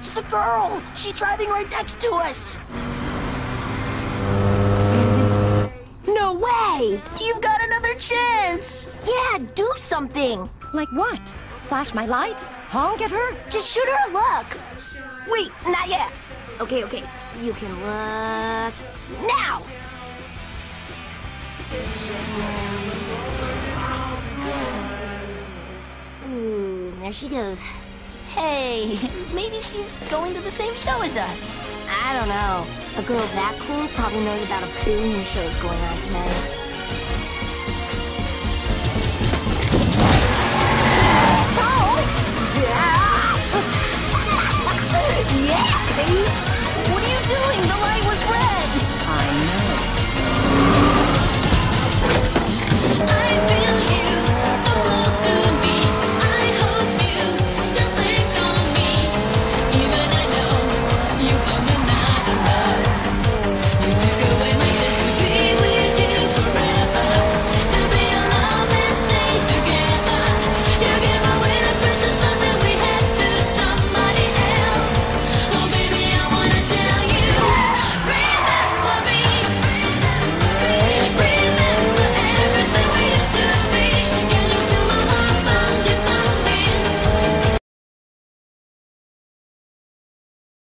It's the girl! She's driving right next to us! No way! You've got another chance! Yeah, do something! Like what? Flash my lights? Honk at her? Just shoot her a look! Wait, not yet! Okay, okay, you can look... Now! Ooh, there she goes. Hey, maybe she's going to the same show as us. I don't know. A girl that cool probably knows about a billion shows going on tonight.